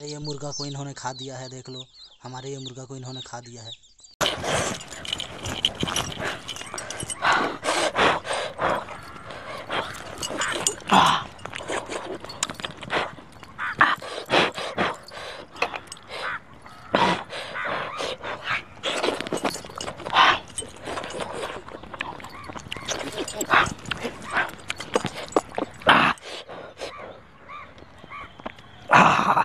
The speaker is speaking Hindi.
ये मुर्गा को इन्होंने खा दिया है, देख लो हमारे ये मुर्गा को इन्होंने खा दिया है Ah!